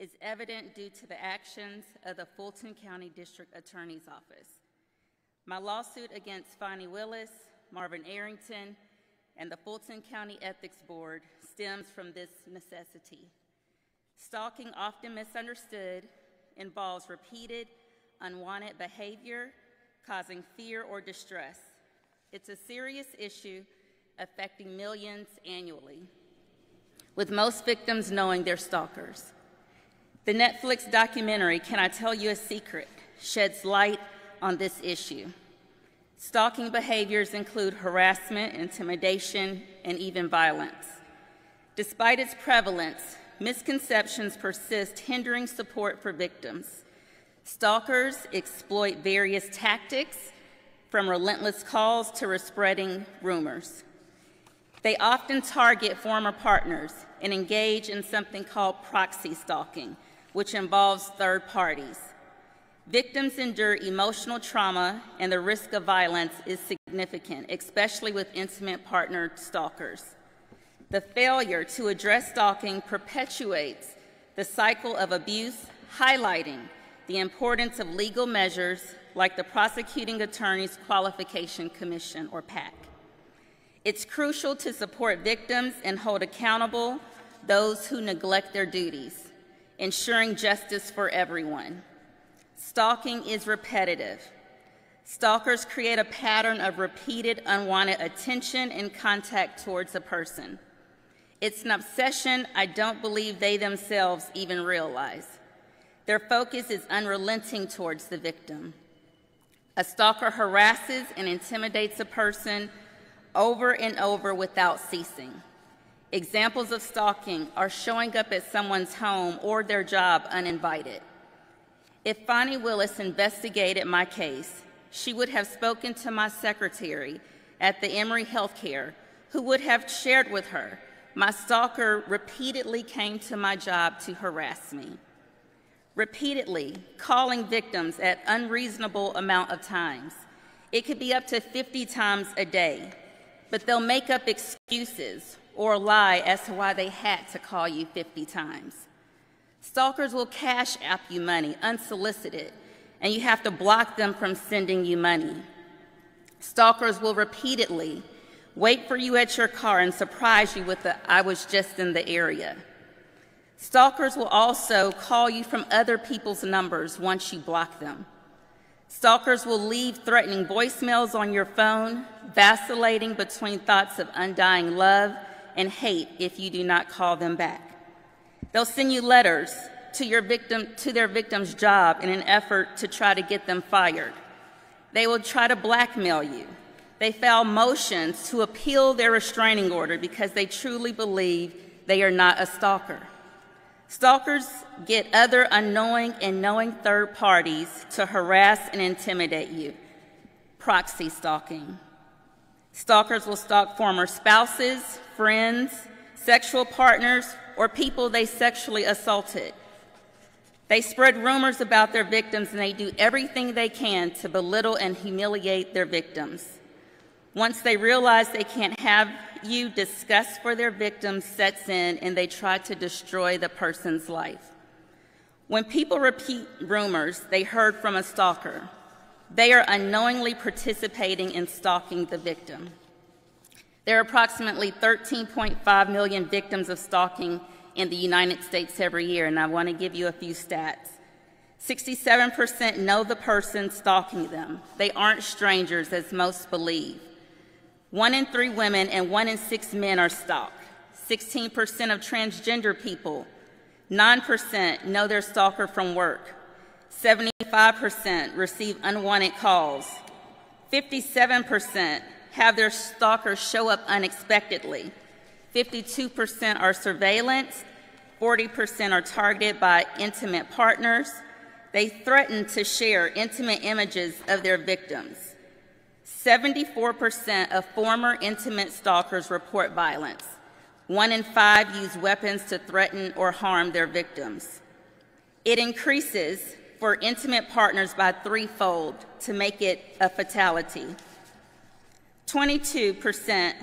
is evident due to the actions of the Fulton County District Attorney's Office. My lawsuit against Fani Willis, Marvin Arrington, and the Fulton County Ethics Board stems from this necessity. Stalking, often misunderstood, involves repeated, unwanted behavior causing fear or distress. It's a serious issue affecting millions annually, with most victims knowing their stalkers. The Netflix documentary, Can I Tell You a Secret, sheds light on this issue. Stalking behaviors include harassment, intimidation, and even violence. Despite its prevalence, misconceptions persist, hindering support for victims. Stalkers exploit various tactics, from relentless calls to spreading rumors. They often target former partners and engage in something called proxy stalking, which involves third parties. Victims endure emotional trauma, and the risk of violence is significant, especially with intimate partner stalkers. The failure to address stalking perpetuates the cycle of abuse, highlighting the importance of legal measures like the Prosecuting Attorney's Qualification Commission, or PAC. It's crucial to support victims and hold accountable those who neglect their duties, ensuring justice for everyone. Stalking is repetitive. Stalkers create a pattern of repeated unwanted attention and contact towards a person. It's an obsession I don't believe they themselves even realize. Their focus is unrelenting towards the victim. A stalker harasses and intimidates a person over and over without ceasing. Examples of stalking are showing up at someone's home or their job uninvited. If Fani Willis investigated my case, she would have spoken to my secretary at the Emory Healthcare, who would have shared with her my stalker repeatedly came to my job to harass me. Repeatedly calling victims at unreasonable amount of times. It could be up to 50 times a day, but they'll make up excuses or lie as to why they had to call you 50 times. Stalkers will cash app you money unsolicited, and you have to block them from sending you money. Stalkers will repeatedly wait for you at your car and surprise you with the I was just in the area. Stalkers will also call you from other people's numbers once you block them. Stalkers will leave threatening voicemails on your phone, vacillating between thoughts of undying love and hate if you do not call them back. They'll send you letters to, your victim, to their victim's job in an effort to try to get them fired. They will try to blackmail you. They file motions to appeal their restraining order because they truly believe they are not a stalker. Stalkers get other unknowing and knowing third parties to harass and intimidate you. Proxy stalking. Stalkers will stalk former spouses, friends, sexual partners, or people they sexually assaulted. They spread rumors about their victims and they do everything they can to belittle and humiliate their victims. Once they realize they can't have you, disgust for their victims sets in and they try to destroy the person's life. When people repeat rumors they heard from a stalker, they are unknowingly participating in stalking the victim. There are approximately 13.5 million victims of stalking in the United States every year, and I want to give you a few stats. 67% know the person stalking them. They aren't strangers, as most believe. One in three women and one in six men are stalked. 16% of transgender people, 9% know their stalker from work. 75% receive unwanted calls. 57% have their stalkers show up unexpectedly. 52% are surveillance, 40% are targeted by intimate partners. They threaten to share intimate images of their victims. 74% of former intimate stalkers report violence. One in five use weapons to threaten or harm their victims. It increases for intimate partners by threefold to make it a fatality. 22%